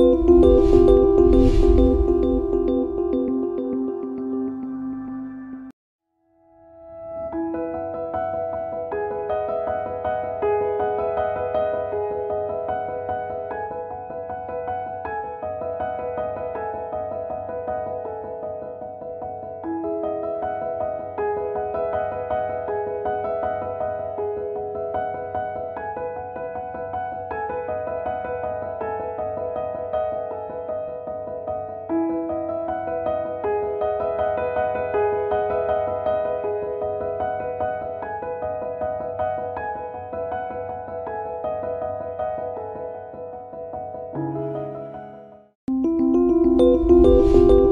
you you